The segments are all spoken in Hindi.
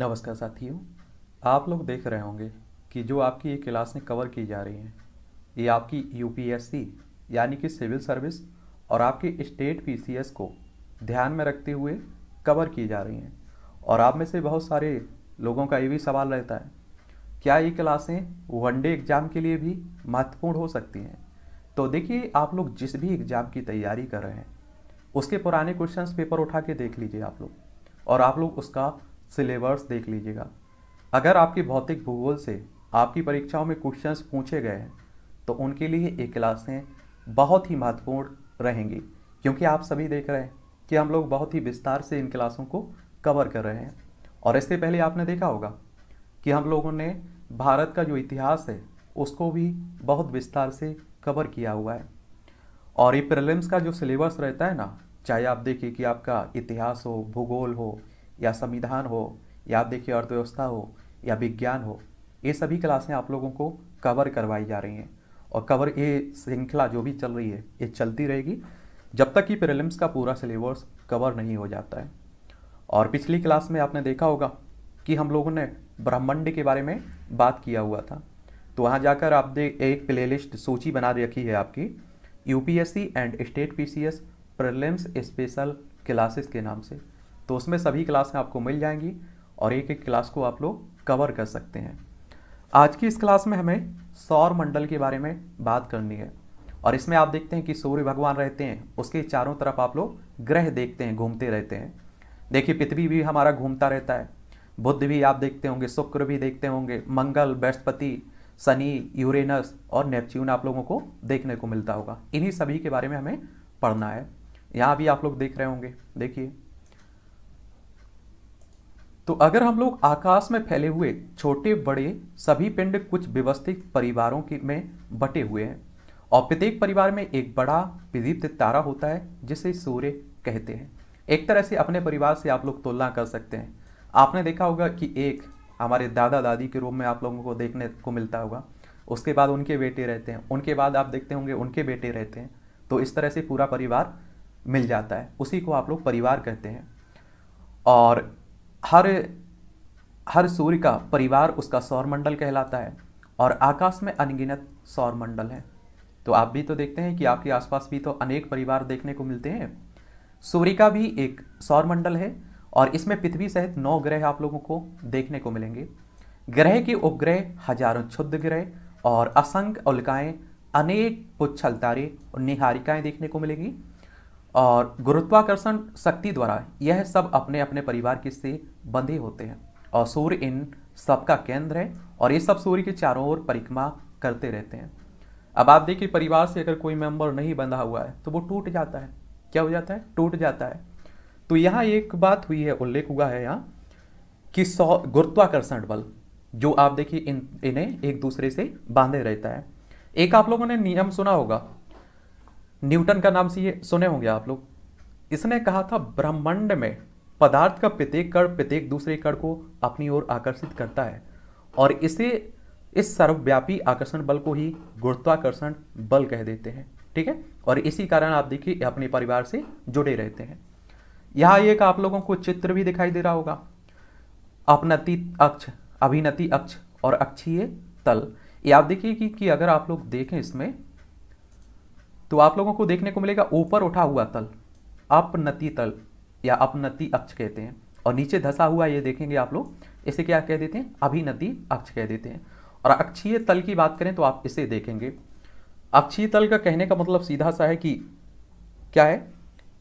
नमस्कार साथियों, आप लोग देख रहे होंगे कि जो आपकी ये क्लासें कवर की जा रही हैं, ये आपकी यूपीएससी यानी कि सिविल सर्विस, और आपके स्टेट पीसीएस को ध्यान में रखते हुए कवर की जा रही हैं। और आप में से बहुत सारे लोगों का ये भी सवाल रहता है, क्या ये क्लासें वनडे एग्ज़ाम के लिए भी महत्वपूर्ण हो सकती हैं? तो देखिए, आप लोग जिस भी एग्ज़ाम की तैयारी कर रहे हैं, उसके पुराने क्वेश्चंस पेपर उठा के देख लीजिए आप लोग, और आप लोग उसका सिलेबस देख लीजिएगा। अगर आपकी भौतिक भूगोल से आपकी परीक्षाओं में क्वेश्चंस पूछे गए हैं तो उनके लिए ये क्लासें बहुत ही महत्वपूर्ण रहेंगी, क्योंकि आप सभी देख रहे हैं कि हम लोग बहुत ही विस्तार से इन क्लासों को कवर कर रहे हैं। और इससे पहले आपने देखा होगा कि हम लोगों ने भारत का जो इतिहास है, उसको भी बहुत विस्तार से कवर किया हुआ है। और ये प्रिलिम्स का जो सिलेबस रहता है ना, चाहे आप देखिए कि आपका इतिहास हो, भूगोल हो या संविधान हो, या आप देखिए अर्थव्यवस्था हो, या विज्ञान हो, ये सभी क्लासें आप लोगों को कवर करवाई जा रही हैं। और कवर ये श्रृंखला जो भी चल रही है, ये चलती रहेगी, जब तक कि प्रीलिम्स का पूरा सिलेबस कवर नहीं हो जाता है। और पिछली क्लास में आपने देखा होगा कि हम लोगों ने ब्रह्मांड के बारे में बात किया हुआ था। तो वहाँ जाकर आप दे एक प्लेलिस्ट सूची बना रखी है आपकी UPSC and state PCS prelims special classes के नाम से। तो उसमें सभी क्लासें आपको मिल जाएँगी और एक एक क्लास को आप लोग कवर कर सकते हैं। आज की इस क्लास में हमें सौर मंडल के बारे में बात करनी है और इसमें आप देखते हैं कि सूर्य भगवान रहते हैं, उसके चारों तरफ़ आप लोग ग्रह देखते हैं, घूमते रहते हैं। देखिए, पृथ्वी भी हमारा घूमता रहता है बुद्ध भी आप देखते होंगे, शुक्र भी देखते होंगे, मंगल, बृहस्पति, शनि, यूरेनस और नेपच्यून आप लोगों को देखने को मिलता होगा। इन्हीं सभी के बारे में हमें पढ़ना है। यहाँ भी आप लोग देख रहे होंगे। देखिए। तो अगर हम लोग आकाश में फैले हुए छोटे, बड़े सभी पिंड कुछ व्यवस्थित परिवारों के में बटे हुए हैं और प्रत्येक परिवार में एक बड़ा विदीप्त तारा होता है, जिसे सूर्य कहते हैं। एक तरह से अपने परिवार से आप लोग तुलना कर सकते हैं। आपने देखा होगा कि एक हमारे दादा दादी के रूप में आप लोगों को देखने को मिलता होगा। उसके बाद उनके बेटे रहते हैं। उनके बाद आप देखते होंगे उनके बेटे रहते हैं। तो इस तरह से पूरा परिवार मिल जाता है। उसी को आप लोग परिवार कहते हैं। और हर हर सूर्य का परिवार उसका सौरमंडल कहलाता है और आकाश में अनगिनत सौरमंडल है। तो आप भी तो देखते हैं कि आपके आसपास भी तो अनेक परिवार देखने को मिलते हैं। सूर्य का भी एक सौरमंडल है और इसमें पृथ्वी सहित नौ ग्रह आप लोगों को देखने को मिलेंगे। ग्रह के उपग्रह हज़ारों क्षुद्र ग्रह और असंख्य उल्काएँ, अनेक पुच्छल तारे और निहारिकाएँ देखने को मिलेंगी। और गुरुत्वाकर्षण शक्ति द्वारा यह सब अपने अपने परिवार के से बंधे होते हैं। और सूर्य इन सबका केंद्र है और ये सब सूर्य के चारों ओर परिक्रमा करते रहते हैं। अब आप देखिए, परिवार से अगर कोई मेंबर नहीं बंधा हुआ है तो वो टूट जाता है। क्या हो जाता है? टूट जाता है। तो यहाँ एक बात हुई है, उल्लेख हुआ है यहाँ, कि सौ, गुरुत्वाकर्षण बल, जो आप देखिए इन, इन्हें एक दूसरे से बांधे रहता है। एक आप लोगों ने नियम सुना होगा न्यूटन का नाम से ये सुने होंगे आप लोग। इसने कहा था ब्रह्मांड में पदार्थ का प्रत्येक कण प्रत्येक दूसरे कण को अपनी ओर आकर्षित करता है और इसे इस सर्वव्यापी आकर्षण बल को ही गुरुत्वाकर्षण बल कह देते हैं ठीक है? और इसी कारण आप देखिए अपने परिवार से जुड़े रहते हैं। यहाँ एक आप लोगों को चित्र भी दिखाई दे रहा होगा। अपनति अक्ष अभिनति अक्ष और अक्षीय तल। ये आप देखिए कि, कि अगर आप लोग देखें इसमें तो आप लोगों को देखने को मिलेगा, ऊपर उठा हुआ तल। अपनति तल, या अपनति अक्ष कहते हैं। और नीचे धसा हुआ ये देखेंगे आप लोग, इसे क्या कह देते हैं? अभिनति अक्ष कह देते हैं। और अक्षीय तल की बात करें तो आप इसे देखेंगे। अक्षीय तल का कहने का मतलब सीधा सा है कि क्या है?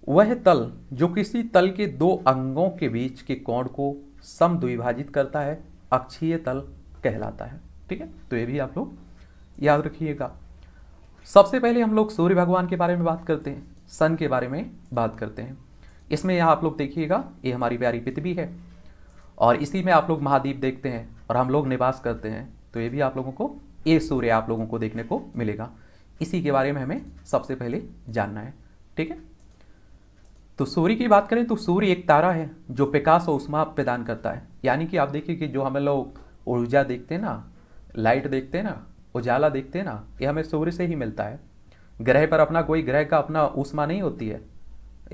वह तल जो किसी तल के दो अंगों के बीच के कोण को समद्विभाजित करता है, अक्षीय तल कहलाता है। ठीक है? तो ये भी आप लोग याद रखिएगा। सबसे पहले हम लोग सूर्य भगवान के बारे में बात करते हैं, सन के बारे में बात करते हैं। इसमें यहाँ आप लोग देखिएगा, ये हमारी प्यारी पृथ्वी है। और इसी में आप लोग महाद्वीप देखते हैं और हम लोग निवास करते हैं। तो ये भी आप लोगों को, ये सूर्य आप लोगों को देखने को मिलेगा। इसी के बारे में हमें सबसे पहले जानना है, ठीक है? तो सूर्य की बात करें तो सूर्य एक तारा है, जो प्रकाश और उष्मा प्रदान करता है। यानी कि आप देखिए कि जो हम लोग ऊर्जा देखते हैं ना, लाइट देखते हैं ना उजाला देखते हैं ना, ये हमें सूर्य से ही मिलता है। ग्रह पर अपना कोई ग्रह का अपना ऊष्मा नहीं होती है।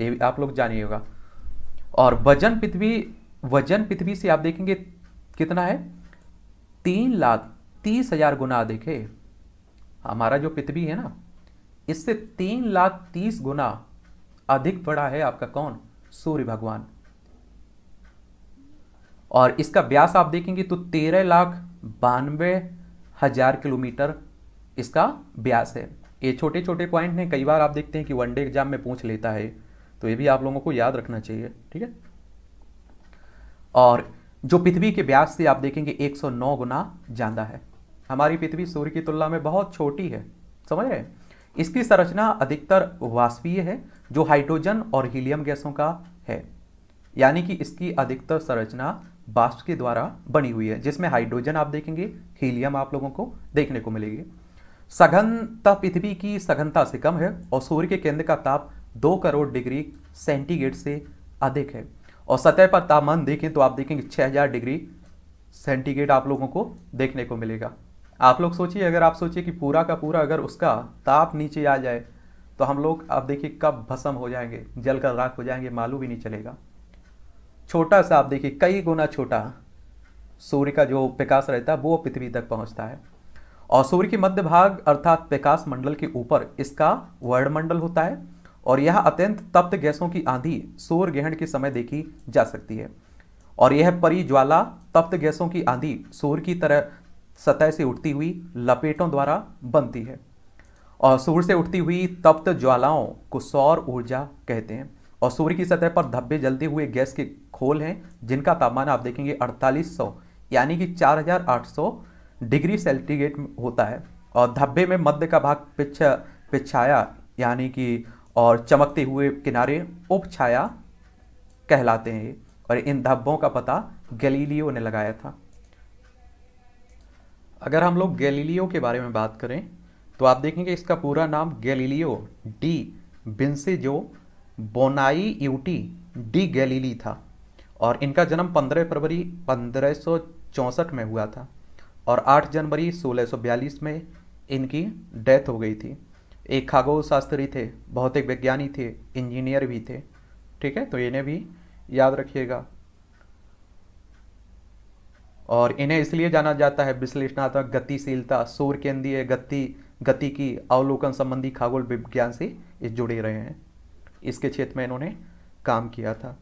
ये आप लोग जानिएगा और वज़न पृथ्वी वज़न पृथ्वी से आप देखेंगे कितना है? तीन लाख तीस हज़ार गुना अधिक है हमारा जो पृथ्वी है ना, इससे तीन लाख तीस गुना अधिक बड़ा है आपका कौन? सूर्य भगवान। और इसका व्यास आप देखेंगे तो तेरह लाख बानवे हज़ार किलोमीटर इसका ब्यास है। ये छोटे छोटे पॉइंट हैं, कई बार आप देखते हैं कि वनडे एग्ज़ाम में पूछ लेता है तो ये भी आप लोगों को याद रखना चाहिए, ठीक है? और जो पृथ्वी के ब्यास से आप देखेंगे 109 गुना ज़्यादा है। हमारी पृथ्वी सूर्य की तुलना में बहुत छोटी है, समझ रहे इसकी संरचना अधिकतर वाष्पीय है, जो हाइड्रोजन और हीलियम गैसों का है। यानी कि इसकी अधिकतर संरचना बाष्प के द्वारा बनी हुई है, जिसमें हाइड्रोजन आप देखेंगे हीलियम आप लोगों को देखने को मिलेगी। सघनता पृथ्वी की सघनता से कम है और सूर्य के केंद्र का ताप दो करोड़ डिग्री सेंटीग्रेड से अधिक है। और सतह पर तापमान देखें तो आप देखेंगे 6000 डिग्री सेंटीग्रेड आप लोगों को देखने को मिलेगा। आप लोग सोचिए, अगर आप सोचिए कि पूरा का पूरा अगर उसका ताप नीचे आ जाए तो हम लोग, आप देखिए, कब भस्म हो जाएँगे, जल कर राख हो जाएँगे, मालूम भी नहीं चलेगा। छोटा सा, आप देखिए, कई गुना छोटा सूर्य का जो प्रकाश रहता है, वो पृथ्वी तक पहुँचता है। और सूर्य के मध्य भाग, अर्थात प्रकाश मंडल के ऊपर, इसका वर्णमंडल होता है और यह अत्यंत तप्त गैसों की आंधी, सूर्य ग्रहण के समय देखी जा सकती है। और यह परिज्वाला तप्त गैसों की आंधी, सूर्य की तरह सतह से उठती हुई लपेटों द्वारा बनती है। और सूर्य से उठती हुई तप्त ज्वालाओं को सौर ऊर्जा कहते हैं। और सूर्य की सतह पर धब्बे जलते हुए गैस के खोल हैं, जिनका तापमान आप देखेंगे 4800 यानी कि 4800 डिग्री सेंटीग्रेड होता है। और धब्बे में मध्य का भाग पिछ पिछाया यानी कि, और चमकते हुए किनारे उपछाया कहलाते हैं। और इन धब्बों का पता गैलीलियो ने लगाया था। अगर हम लोग गैलीलियो के बारे में बात करें तो आप देखेंगे इसका पूरा नाम गैलीलियो डी बिंसे जो बोनाई यूटी डी गैलीली था और इनका जन्म 15 फरवरी पंद्रह में हुआ था और 8 जनवरी 1642 में इनकी डेथ हो गई थी। एक खागोल शास्त्री थे, भौतिक विज्ञानी थे, इंजीनियर भी थे। ठीक है तो इन्हें भी याद रखिएगा। और इन्हें इसलिए जाना जाता है विश्लेषणात्मक गतिशीलता सूर्य केंद्रीय गति गति की अवलोकन संबंधी खगोल विज्ञान से जुड़े रहे हैं। इसके क्षेत्र में इन्होंने काम किया था।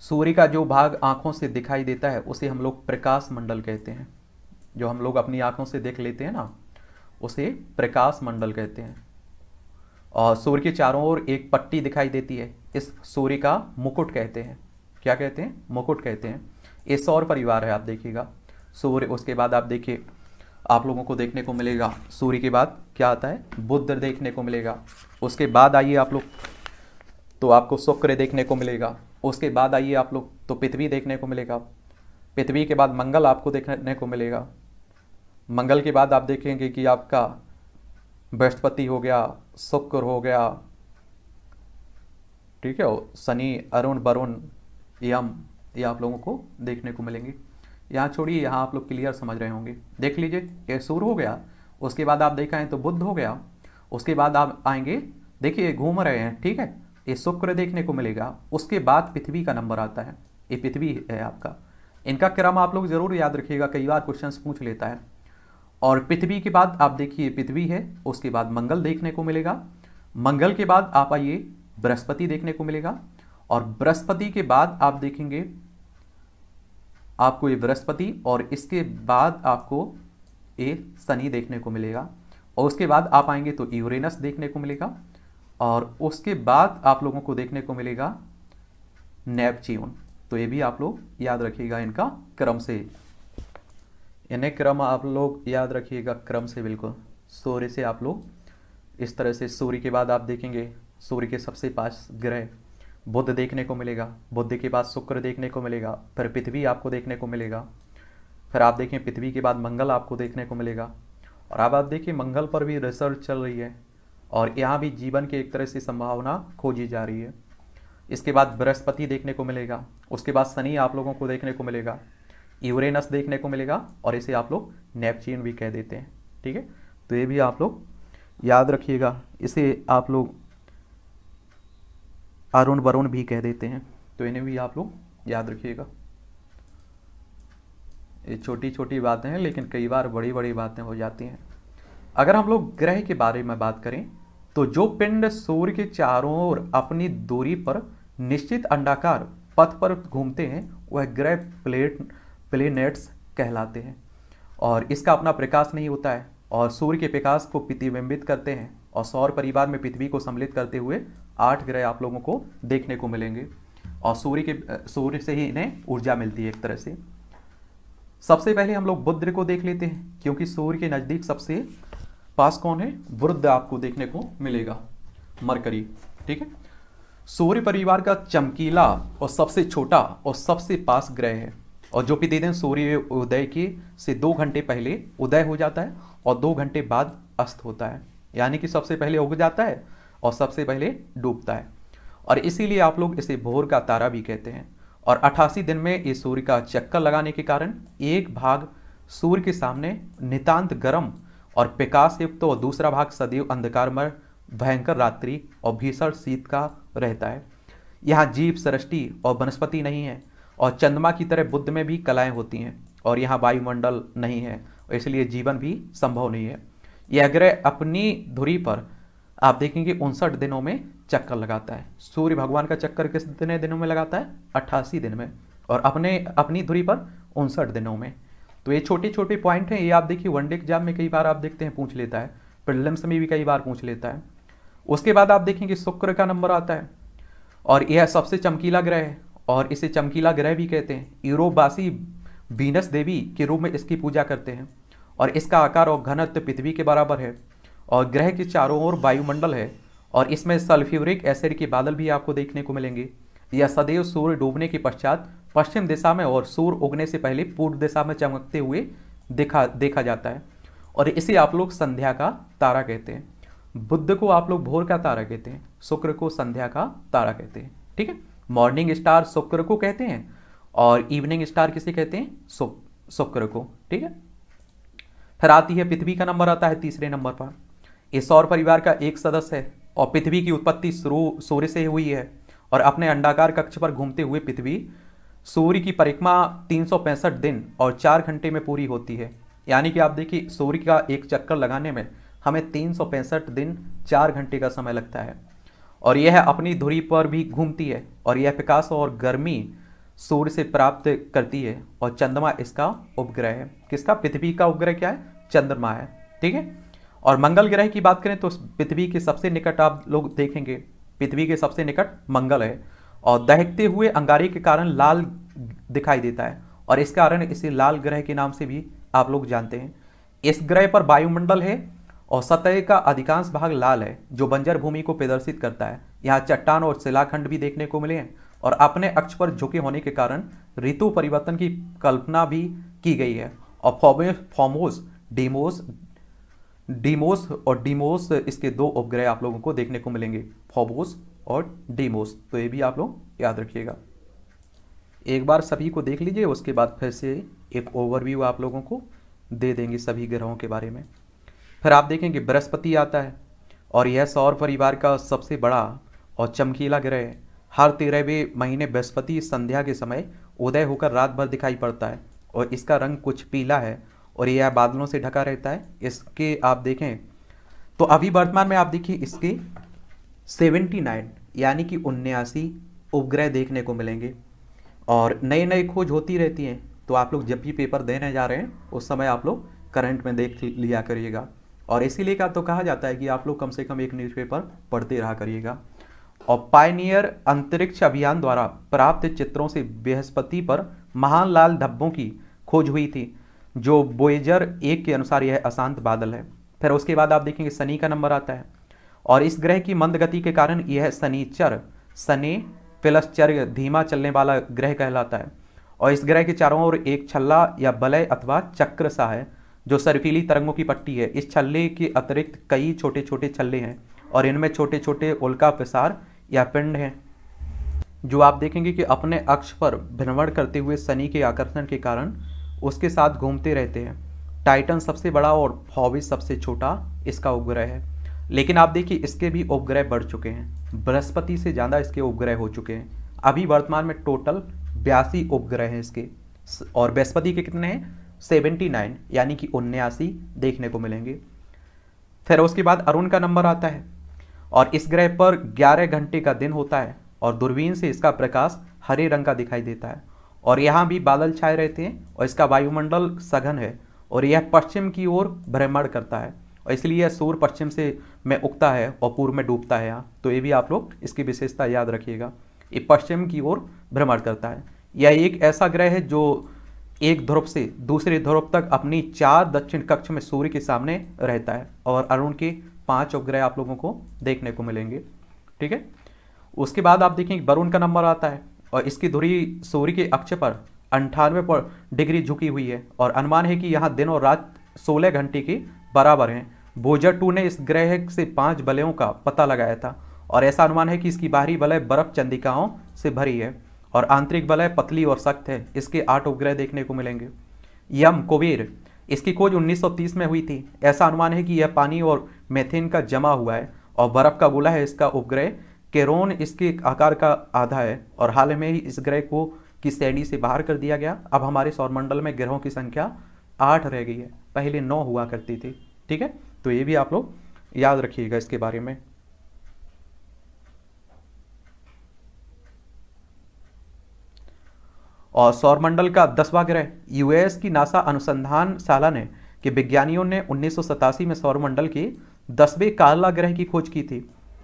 सूर्य का जो भाग आँखों से दिखाई देता है, उसे हम लोग प्रकाश मंडल कहते हैं। जो हम लोग अपनी आँखों से देख लेते हैं ना, उसे प्रकाश मंडल कहते हैं। और सूर्य के चारों ओर एक पट्टी दिखाई देती है, इस सूर्य का मुकुट कहते हैं। क्या कहते हैं? मुकुट कहते हैं। ये सौर परिवार है, आप देखिएगा। सूर्य, उसके बाद आप देखिए, आप लोगों को देखने को मिलेगा। सूर्य के बाद क्या आता है? बुद्ध देखने को मिलेगा। उसके बाद आइए आप लोग तो आपको शुक्र देखने को मिलेगा। उसके बाद आइए आप लोग तो पृथ्वी देखने को मिलेगा। पृथ्वी के बाद मंगल आपको देखने को मिलेगा। मंगल के बाद आप देखेंगे कि आपका बृहस्पति हो गया, शुक्र हो गया। ठीक है शनि, अरुण, वरुण, यम ये आप लोगों को देखने को मिलेंगे। यहाँ छोड़िए, यहाँ आप लोग क्लियर समझ रहे होंगे। देख लीजिए, ये सूर्य हो गया, उसके बाद आप देखा तो बुद्ध हो गया, उसके बाद आप आएँगे, देखिए घूम रहे हैं, ठीक है? ये शुक्र देखने को मिलेगा, उसके बाद पृथ्वी का नंबर आता है। ये पृथ्वी है आपका। इनका क्रम आप लोग ज़रूर याद रखिएगा, कई बार क्वेश्चन पूछ लेता है। और पृथ्वी के बाद आप देखिए पृथ्वी है, उसके बाद मंगल देखने को मिलेगा। मंगल के बाद आप आइए, बृहस्पति देखने को मिलेगा। और बृहस्पति के बाद आप देखेंगे आपको ये बृहस्पति और इसके बाद आपको ये शनि देखने को मिलेगा। और उसके बाद आप आएँगे तो यूरेनस देखने को मिलेगा। और उसके बाद आप लोगों को देखने को मिलेगा नेपच्यून। तो ये भी आप लोग याद रखिएगा इनका क्रम से। इन्हें क्रम आप लोग याद रखिएगा क्रम से बिल्कुल। सूर्य से आप लोग इस तरह से सूर्य के बाद आप देखेंगे। सूर्य के सबसे पास ग्रह बुद्ध देखने को मिलेगा, बुद्ध के बाद शुक्र देखने को मिलेगा, फिर पृथ्वी आपको देखने को मिलेगा, फिर आप देखें पृथ्वी के बाद मंगल आपको देखने को मिलेगा। और अब आप देखिए मंगल पर भी रिसर्च चल रही है और यहाँ भी जीवन की एक तरह से संभावना खोजी जा रही है। इसके बाद बृहस्पति देखने को मिलेगा, उसके बाद शनि आप लोगों को देखने को मिलेगा, यूरेनस देखने को मिलेगा और इसे आप लोग नेपचीन भी कह देते हैं, ठीक है? तो ये भी आप लोग याद रखिएगा, इसे आप लोग अरुण वरुण भी कह देते हैं। तो इन्हें भी आप लोग याद रखिएगा। ये छोटी छोटी बातें हैं, लेकिन कई बार बड़ी बड़ी बातें हो जाती हैं। अगर हम लोग ग्रह के बारे में बात करें तो जो पिंड सूर्य के चारों ओर अपनी दूरी पर निश्चित अंडाकार पथ पर घूमते हैं, वह ग्रह प्लेट, प्लेनेट्स कहलाते हैं। और इसका अपना प्रकाश नहीं होता है, और सूर्य के प्रकाश को प्रतिबिंबित करते हैं, और सौर परिवार में पृथ्वी को सम्मिलित करते हुए आठ ग्रह आप लोगों को देखने को मिलेंगे। और सूर्य के, सूर्य से ही इन्हें ऊर्जा मिलती है एक तरह से। सबसे पहले हम लोग बुद्ध को देख लेते हैं, क्योंकि सूर्य के नज़दीक सबसे पास कौन है? वृद्ध आपको देखने को मिलेगा, मरकरी, ठीक है? सूर्य परिवार का चमकीला और सबसे छोटा और सबसे पास ग्रह है। और जो भी प्रतिदिन सूर्य उदय के से दो घंटे पहले उदय हो जाता है और दो घंटे बाद अस्त होता है। यानी कि सबसे पहले उग जाता है और सबसे पहले डूबता है। और इसीलिए आप लोग इसे भोर का तारा भी कहते हैं। और अट्ठासी दिन में इस सूर्य का चक्कर लगाने के कारण एक भाग सूर्य के सामने नितांत गर्म और प्रकाश युक्त और दूसरा भाग सदैव अंधकारमय, भयंकर रात्रि और भीषण शीत का रहता है। यहाँ जीव सृष्टि और वनस्पति नहीं है और चंद्रमा की तरह बुद्ध में भी कलाएँ होती हैं और यहाँ वायुमंडल नहीं है। इसलिए जीवन भी संभव नहीं है। यह ग्रह अपनी धुरी पर आप देखेंगे उनसठ दिनों में चक्कर लगाता है। सूर्य भगवान का चक्कर कितने दिनों में लगाता है? अट्ठासी दिन में। और अपने, अपनी धुरी पर उनसठ दिनों में। तो ये छोटे छोटे पॉइंट हैं। ये आप देखिए वनडे एग्ज़ाम में कई बार आप देखते हैं, पूछ लेता है। प्रिलिम्स में भी कई बार पूछ लेता है। उसके बाद आप देखेंगे, शुक्र का नंबर आता है। और यह सबसे चमकीला ग्रह है। और इसे चमकीला ग्रह भी कहते हैं। यूरोपवासी बीनस देवी के रूप में इसकी पूजा करते हैं। और इसका आकार और घनत्व पृथ्वी के बराबर है। और ग्रह के चारों ओर वायुमंडल है और इसमें सल्फ्यूरिक एसिड के बादल भी आपको देखने को मिलेंगे। यह सदैव सूर्य डूबने के पश्चात पश्चिम दिशा में और सूर्य उगने से पहले पूर्व दिशा में चमकते हुए देखा देखा जाता है। और इसे आप लोग संध्या का तारा कहते हैं। बुद्ध को आप लोग भोर का तारा कहते हैं, शुक्र को संध्या का तारा कहते हैं, ठीक है? मॉर्निंग स्टार शुक्र को कहते हैं और इवनिंग स्टार किसे कहते हैं? शुक्र को, ठीक है? फिर आती है पृथ्वी का नंबर आता है तीसरे नंबर पर। इस सौर परिवार का एक सदस्य है और पृथ्वी की उत्पत्ति सूर्य से हुई है और अपने अंडाकार कक्ष पर घूमते हुए पृथ्वी सूर्य की परिक्रमा तीन सौ पैंसठ दिन और चार घंटे में पूरी होती है। यानी कि आप देखिए, सूर्य का एक चक्कर लगाने में हमें तीन सौ पैंसठ दिन चार घंटे का समय लगता है और यह अपनी धुरी पर भी घूमती है और यह प्रकाश और गर्मी सूर्य से प्राप्त करती है और चंद्रमा इसका उपग्रह है। किसका? पृथ्वी का उपग्रह क्या है? चंद्रमा है। ठीक है? और मंगल ग्रह की बात करें तो पृथ्वी के सबसे निकट आप लोग देखेंगे, पृथ्वी के सबसे निकट मंगल है। और दहकते हुए अंगारे के कारण लाल दिखाई देता है और इस कारण इसे लाल ग्रह के नाम से भी आप लोग जानते हैं। इस ग्रह पर वायुमंडल है और सतह का अधिकांश भाग लाल है, जो बंजर भूमि को प्रदर्शित करता है। यहाँ चट्टान और शिलाखंड भी देखने को मिले हैं और अपने अक्ष पर झुके होने के कारण ऋतु परिवर्तन की कल्पना भी की गई है। और फॉर्मोस, डीमोस डीमोस और डीमोस इसके दो उपग्रह आप लोगों को देखने को मिलेंगे। फॉबोस और डीमोस तो ये भी आप लोग याद रखिएगा। एक बार सभी को देख लीजिए, उसके बाद फिर से एक ओवरव्यू आप लोगों को दे देंगे सभी ग्रहों के बारे में। फिर आप देखेंगे, बृहस्पति आता है और यह सौर परिवार का सबसे बड़ा और चमकीला ग्रह है। हर तेरहवें महीने बृहस्पति संध्या के समय उदय होकर रात भर दिखाई पड़ता है और इसका रंग कुछ पीला है और यह बादलों से ढका रहता है। इसके आप देखें तो अभी वर्तमान में आप देखिए इसके 79 यानी कि उन्यासी उपग्रह देखने को मिलेंगे। और नए नए खोज होती रहती हैं तो आप लोग जब भी पेपर देने जा रहे हैं, उस समय आप लोग करंट में देख लिया करिएगा। और इसीलिए का तो कहा जाता है कि आप लोग कम से कम एक न्यूज़पेपर पढ़ते रहा करिएगा। और पायनियर अंतरिक्ष अभियान द्वारा प्राप्त चित्रों से बृहस्पति पर महान लाल धब्बों की खोज हुई थी। जो बोएजर एक के अनुसार यह अशांत बादल है। फिर उसके बाद आप देखेंगे शनि का नंबर आता है। और इस ग्रह की मंद गति के कारण यह शनिचर, शनि पिलश्चर्य, धीमा चलने वाला ग्रह कहलाता है। और इस ग्रह के चारों ओर एक छल्ला या बलय अथवा चक्र सा है, जो सर्फीली तरंगों की पट्टी है। इस छल्ले के अतिरिक्त कई छोटे छोटे छल्ले हैं और इनमें छोटे छोटे उल्का प्रसार या पिंड हैं, जो आप देखेंगे कि अपने अक्ष पर भ्रमण करते हुए शनि के आकर्षण के कारण उसके साथ घूमते रहते हैं। टाइटन सबसे बड़ा और फॉबिस सबसे छोटा इसका उपग्रह है। लेकिन आप देखिए, इसके भी उपग्रह बढ़ चुके हैं। बृहस्पति से ज़्यादा इसके उपग्रह हो चुके हैं। अभी वर्तमान में टोटल बयासी उपग्रह हैं इसके। और बृहस्पति के कितने हैं? सेवेंटी नाइन, यानी कि उन्यासी देखने को मिलेंगे। फिर उसके बाद अरुण का नंबर आता है। और इस ग्रह पर 11 घंटे का दिन होता है। और दूरबीन से इसका प्रकाश हरे रंग का दिखाई देता है। और यहाँ भी बादल छाए रहते हैं और इसका वायुमंडल सघन है और यह पश्चिम की ओर भ्रमण करता है और इसलिए यह सूर्य पश्चिम से में उगता है और पूर्व में डूबता है यहाँ। तो ये भी आप लोग इसकी विशेषता याद रखिएगा। ये पश्चिम की ओर भ्रमण करता है। यह एक ऐसा ग्रह है जो एक ध्रुव से दूसरे ध्रुव तक अपनी चार दक्षिण कक्ष में सूर्य के सामने रहता है और अरुण के पाँच उपग्रह आप लोगों को देखने को मिलेंगे। ठीक है? उसके बाद आप देखेंगे वरुण का नंबर आता है। और इसकी धुरी सूर्य के अक्ष पर अंठानवे पर डिग्री झुकी हुई है। और अनुमान है कि यहाँ दिन और रात सोलह घंटे के बराबर हैं। बोजर टू ने इस ग्रह से पाँच बलयों का पता लगाया था और ऐसा अनुमान है कि इसकी बाहरी वलय बर्फ़ चंदिकाओं से भरी है और आंतरिक वलय पतली और सख्त है। इसके आठ उपग्रह देखने को मिलेंगे। यम कुबेर, इसकी खोज 1930 में हुई थी। ऐसा अनुमान है कि यह पानी और मेथेन का जमा हुआ है और बर्फ़ का गोला है इसका उपग्रह केरोन इसके आकार का आधा है और हाल में ही इस ग्रह को की श्रेणी से बाहर कर दिया गया। अब हमारे सौरमंडल में ग्रहों की संख्या आठ रह गई है। पहले नौ हुआ करती थी, ठीक है? तो ये भी आप लोग याद रखिएगा इसके बारे में। और सौरमंडल का दसवा ग्रह, यूएस की नासा अनुसंधान शाला ने कि विज्ञानियों ने उन्नीस सौ सतासी में सौरमंडल के दसवें काला ग्रह की खोज की थी।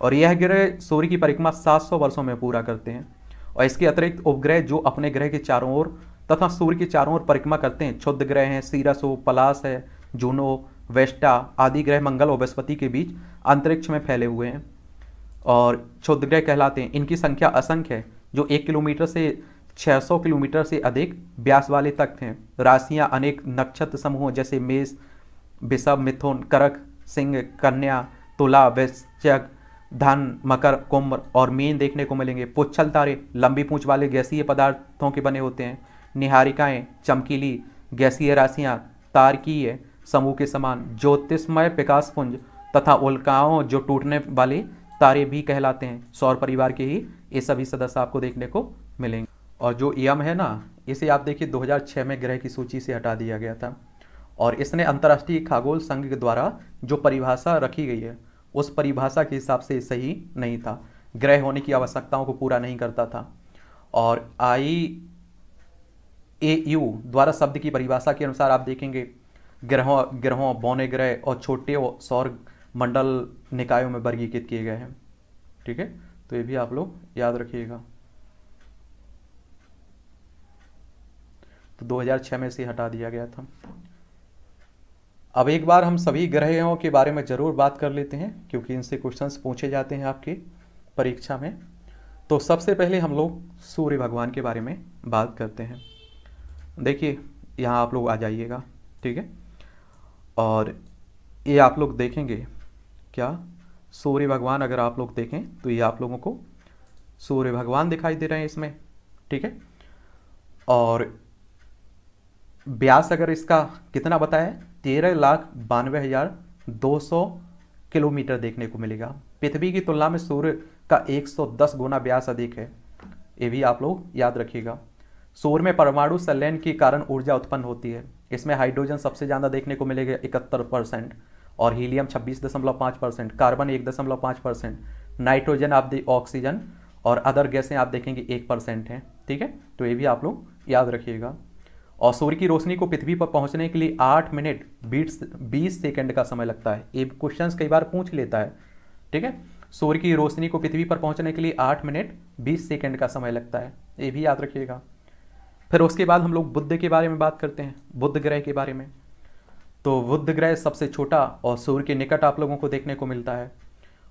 और यह ग्रह सूर्य की परिक्रमा 700 वर्षों में पूरा करते हैं और इसके अतिरिक्त उपग्रह जो अपने ग्रह के चारों ओर तथा सूर्य के चारों ओर परिक्रमा करते हैं, क्षुद्र ग्रह हैं, सीरसो पलास है, जूनो वेस्टा आदि ग्रह मंगल और बृहस्पति के बीच अंतरिक्ष में फैले हुए हैं और क्षुद्र ग्रह कहलाते हैं। इनकी संख्या असंख्य है, जो एक किलोमीटर से 600 किलोमीटर से अधिक व्यास वाले तक हैं। राशियाँ अनेक नक्षत्र समूह जैसे मेष विषभ मिथुन, करक, सिंह, कन्या, तुला, वैश्यक धन, मकर कुंभ और मीन देखने को मिलेंगे। पुच्छल तारे, लंबी पूंछ वाले गैसीय पदार्थों के बने होते हैं। निहारिकाएँ, चमकीली गैसीय राशियाँ, तारकीय समूह के समान, ज्योतिषमय प्रकाश पुंज तथा उल्काओं, जो टूटने वाले तारे भी कहलाते हैं। सौर परिवार के ही ये सभी सदस्य आपको देखने को मिलेंगे। और जो यम है ना, इसे आप देखिए 2006 में ग्रह की सूची से हटा दिया गया था। और इसने अंतर्राष्ट्रीय खगोल संघ द्वारा जो परिभाषा रखी गई है उस परिभाषा के हिसाब से सही नहीं था। ग्रह होने की आवश्यकताओं को पूरा नहीं करता था। और आई ए यू द्वारा शब्द की परिभाषा के अनुसार आप देखेंगे, ग्रहों ग्रहों, बौने ग्रह और छोटे सौर मंडल निकायों में वर्गीकृत किए गए हैं। ठीक है? तो ये भी आप लोग याद रखिएगा। तो 2006 में से हटा दिया गया था। अब एक बार हम सभी ग्रहों के बारे में ज़रूर बात कर लेते हैं, क्योंकि इनसे क्वेश्चंस पूछे जाते हैं आपकी परीक्षा में। तो सबसे पहले हम लोग सूर्य भगवान के बारे में बात करते हैं। देखिए, यहाँ आप लोग आ जाइएगा, ठीक है? और ये आप लोग देखेंगे, क्या? सूर्य भगवान अगर आप लोग देखें तो ये आप लोगों को सूर्य भगवान दिखाई दे रहे हैं इसमें, ठीक है? और ब्यास अगर इसका कितना बताया तेरह लाख बानवे हज़ार दो सौ किलोमीटर देखने को मिलेगा। पृथ्वी की तुलना में सूर्य का 110 गुना व्यास अधिक है। ये भी आप लोग याद रखिएगा। सूर्य में परमाणु संलयन के कारण ऊर्जा उत्पन्न होती है। इसमें हाइड्रोजन सबसे ज़्यादा देखने को मिलेगा, इकहत्तर परसेंट, और हीलियम छब्बीस दशमलव पाँच परसेंट, कार्बन एक दशमलव पाँच परसेंट, नाइट्रोजन आप दे, ऑक्सीजन, और अदर गैसें आप देखेंगे एक परसेंट हैं। ठीक है? तो ये भी आप लोग याद रखिएगा। और सूर्य की रोशनी को पृथ्वी पर पहुँचने के लिए आठ मिनट बीस बीस सेकेंड का समय लगता है। ये क्वेश्चन कई बार पूछ लेता है, ठीक है? सूर्य की रोशनी को पृथ्वी पर पहुँचने के लिए आठ मिनट बीस सेकेंड का समय लगता है। ये भी याद रखिएगा। फिर उसके बाद हम लोग बुद्ध के बारे में बात करते हैं, बुद्ध ग्रह के बारे में। तो बुद्ध ग्रह सबसे छोटा और सूर्य के निकट आप लोगों को देखने को मिलता है।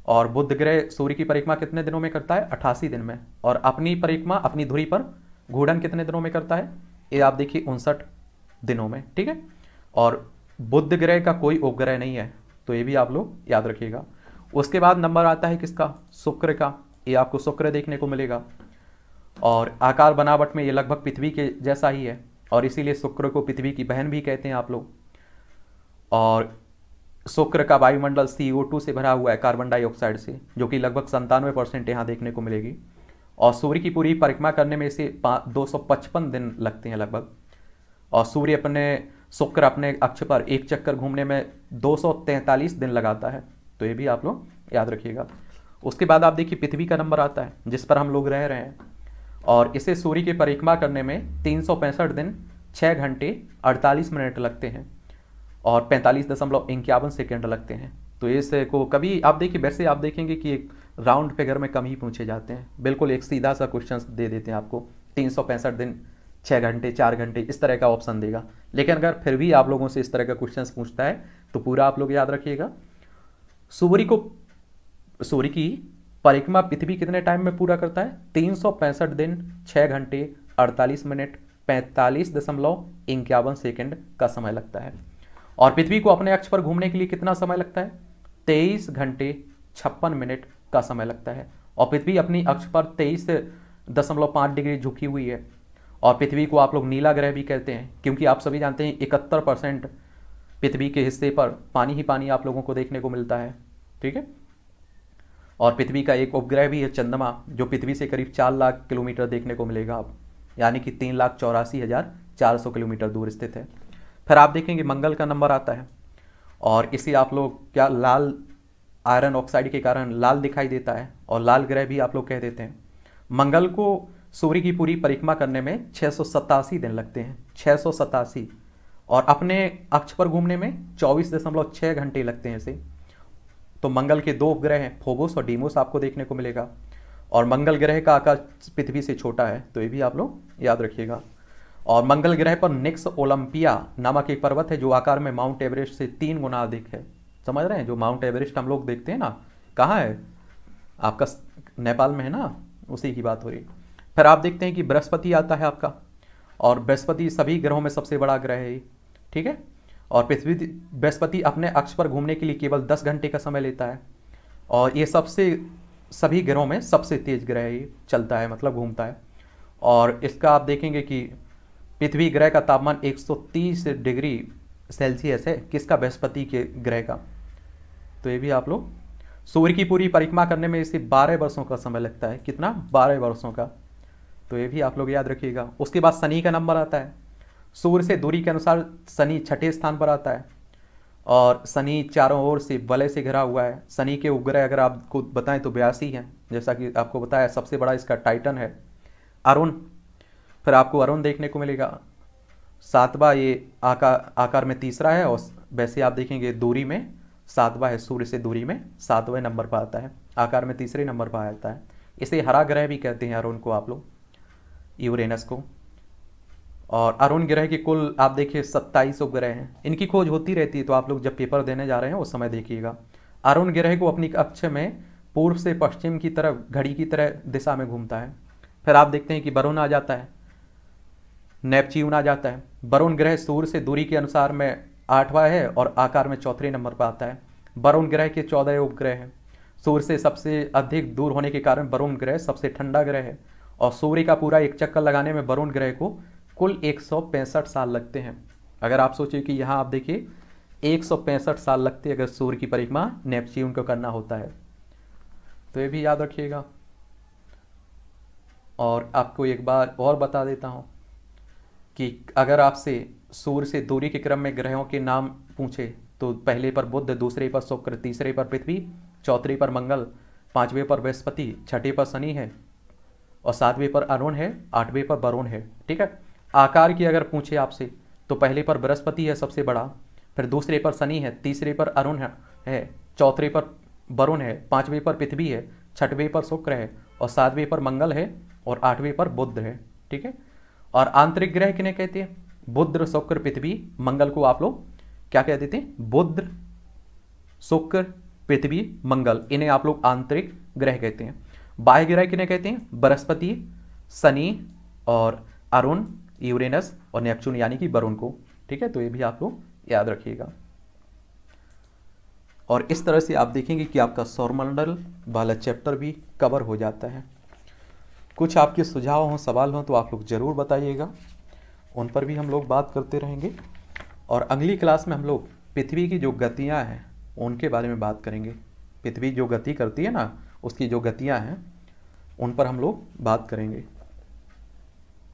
और बुद्ध ग्रह सूर्य की परिक्रमा कितने दिनों में करता है? अट्ठासी दिन में। और अपनी परिक्रमा, अपनी धुरी पर घूर्णन कितने दिनों में करता है? ये आप देखिए उनसठ दिनों में, ठीक है? और बुद्ध ग्रह का कोई उपग्रह नहीं है तो ये भी आप लोग याद रखिएगा। उसके बाद नंबर आता है किसका? शुक्र का। ये आपको शुक्र देखने को मिलेगा। और आकार बनावट में ये लगभग पृथ्वी के जैसा ही है, और इसीलिए शुक्र को पृथ्वी की बहन भी कहते हैं आप लोग। और शुक्र का वायुमंडल सी ओ टू से भरा हुआ है कार्बन डाइऑक्साइड से, जो कि लगभग संतानवे परसेंट यहाँ देखने को मिलेगी। और सूर्य की पूरी परिक्रमा करने में इसे दो सौ पचपन दिन लगते हैं लगभग। और सूर्य अपने शुक्र अपने अक्ष पर एक चक्कर घूमने में 243 दिन लगाता है। तो ये भी आप लोग याद रखिएगा। उसके बाद आप देखिए पृथ्वी का नंबर आता है, जिस पर हम लोग रह रहे हैं। और इसे सूर्य की परिक्रमा करने में तीन सौ पैंसठ दिन छः घंटे अड़तालीस मिनट लगते हैं और पैंतालीस दशमलव इक्यावन सेकेंड लगते हैं। तो इसे को कभी आप देखिए, वैसे आप देखेंगे कि एक राउंड फिगर में कम ही पूछे जाते हैं। बिल्कुल एक सीधा सा क्वेश्चन दे देते हैं आपको। तीन दिन छः घंटे, चार घंटे, इस तरह का ऑप्शन देगा। लेकिन अगर फिर भी आप लोगों से इस तरह का क्वेश्चन पूछता है तो पूरा आप लोग याद रखिएगा। सूर्य को, सूर्य की परिक्रमा पृथ्वी कितने टाइम में पूरा करता है? तीन सौ पैंसठ दिन छः घंटे, अड़तालीस मिनट, पैंतालीस दशमलव इक्यावन सेकेंड का समय लगता है। और पृथ्वी को अपने अक्ष पर घूमने के लिए कितना समय लगता है? तेईस घंटे, छप्पन मिनट का समय लगता है। और पृथ्वी अपनी अक्ष पर तेईस दशमलव पाँच डिग्री झुकी हुई है। और पृथ्वी को आप लोग नीला ग्रह भी कहते हैं, क्योंकि आप सभी जानते हैं इकहत्तर परसेंट पृथ्वी के हिस्से पर पानी ही पानी आप लोगों को देखने को मिलता है। ठीक है? और पृथ्वी का एक उपग्रह भी है चंद्रमा, जो पृथ्वी से करीब चार लाख किलोमीटर देखने को मिलेगा आप यानी कि तीन लाख चौरासी हज़ार चार सौ किलोमीटर दूर स्थित है। फिर आप देखेंगे मंगल का नंबर आता है। और इसी आप लोग क्या लाल आयरन ऑक्साइड के कारण लाल दिखाई देता है और लाल ग्रह भी आप लोग कह देते हैं। मंगल को सूर्य की पूरी परिक्रमा करने में छः दिन लगते हैं छः और अपने अक्ष पर घूमने में चौबीस दशमलव घंटे लगते हैं इसे। तो मंगल के दो उपग्रह हैं फोबोस और डीमोस आपको देखने को मिलेगा। और मंगल ग्रह का आकार पृथ्वी से छोटा है तो ये भी आप लोग याद रखिएगा। और मंगल ग्रह पर निक्स ओलंपिया नामक एक पर्वत है, जो आकार में माउंट एवरेस्ट से तीन गुना अधिक है। समझ रहे हैं? जो माउंट एवरेस्ट हम लोग देखते हैं ना, कहाँ है? आपका नेपाल में है ना? उसी की बात हो रही फिर आप देखते हैं कि बृहस्पति आता है आपका। और बृहस्पति सभी ग्रहों में सबसे बड़ा ग्रह है, ठीक है? और पृथ्वी बृहस्पति अपने अक्ष पर घूमने के लिए केवल दस घंटे का समय लेता है। और ये सबसे, सभी ग्रहों में सबसे तेज ग्रह ये चलता है मतलब घूमता है। और इसका आप देखेंगे कि पृथ्वी ग्रह का तापमान 130 डिग्री सेल्सियस है। किसका? बृहस्पति के ग्रह का। तो ये भी आप लोग। सूर्य की पूरी परिक्रमा करने में इसे 12 वर्षों का समय लगता है। कितना? 12 वर्षों का। तो ये भी आप लोग याद रखिएगा। उसके बाद शनि का नंबर आता है। सूर्य से दूरी के अनुसार शनि छठे स्थान पर आता है। और शनि चारों ओर से वलय से घिरा हुआ है। शनि के उपग्रह अगर आपको बताएँ तो बयासी हैं। जैसा कि आपको बताया, सबसे बड़ा इसका टाइटन है। अरुण। फिर आपको अरुण देखने को मिलेगा। सातवा ये आकार आकार में तीसरा है और वैसे आप देखेंगे दूरी में सातवां है, सूर्य से दूरी में, सातवें नंबर पर आता है, आकार में तीसरे नंबर पर आता है। इसे हरा ग्रह भी कहते हैं, अरुण को आप लोग, यूरेनस को। और अरुण ग्रह की कुल, आप देखिए, सत्ताईस उपग्रह हैं। इनकी खोज होती रहती है तो आप लोग जब पेपर देने जा रहे हैं, उस समय देखिएगा। अरुण ग्रह को अपनी कक्ष में पूर्व से पश्चिम की तरफ़, घड़ी की तरह दिशा में घूमता है। फिर आप देखते हैं कि वरुण आ जाता है, नेपच्यून आ जाता है। वरुण ग्रह सूर्य से दूरी के अनुसार में आठवां है और आकार में चौथे नंबर पर आता है। वरुण ग्रह के चौदह उपग्रह हैं। सूर्य से सबसे अधिक दूर होने के कारण वरुण ग्रह सबसे ठंडा ग्रह है और सूर्य का पूरा एक चक्कर लगाने में वरुण ग्रह को कुल एक साल लगते हैं। अगर आप सोचिए कि यहाँ आप देखिए, एक सौ पैंसठ साल लगते अगर सूर्य की परिक्रमा नेपच्यून को करना होता है। तो ये भी याद रखिएगा। और आपको एक बार और बता देता हूँ कि अगर आपसे सूर्य से दूरी के क्रम में ग्रहों के नाम पूछे। तो पहले पर बुद्ध दूसरे पर शुक्र तीसरे पर पृथ्वी चौथे पर मंगल पाँचवें पर बृहस्पति छठे पर शनि है और सातवें पर अरुण है आठवें पर वरुण है। ठीक है? आकार की अगर पूछे आपसे तो पहले पर बृहस्पति है सबसे बड़ा फिर दूसरे पर शनि है तीसरे पर अरुण है, चौथे पर वरुण है पाँचवें पर पृथ्वी है छठवें पर शुक्र है और सातवें पर मंगल है और आठवें पर बुद्ध है। ठीक है? और आंतरिक ग्रह किन्हें कहते हैं? बुद्ध शुक्र पृथ्वी, मंगल को आप लोग क्या कह देते हैं? बुद्ध शुक्र पृथ्वी, मंगल, इन्हें आप लोग आंतरिक ग्रह कहते हैं। बाह्य ग्रह किन्हें कहते हैं? बृहस्पति, शनि और अरुण, यूरेनस और नेपचून यानी कि वरुण को। ठीक है? तो ये भी आप लोग याद रखिएगा। और इस तरह से आप देखेंगे कि आपका सौरमंडल वाला चैप्टर भी कवर हो जाता है। कुछ आपके सुझाव हों, सवाल हों तो आप लोग ज़रूर बताइएगा। उन पर भी हम लोग बात करते रहेंगे। और अगली क्लास में हम लोग पृथ्वी की जो गतियाँ हैं, उनके बारे में बात करेंगे। पृथ्वी जो गति करती है ना, उसकी जो गतियाँ हैं, उन पर हम लोग बात करेंगे।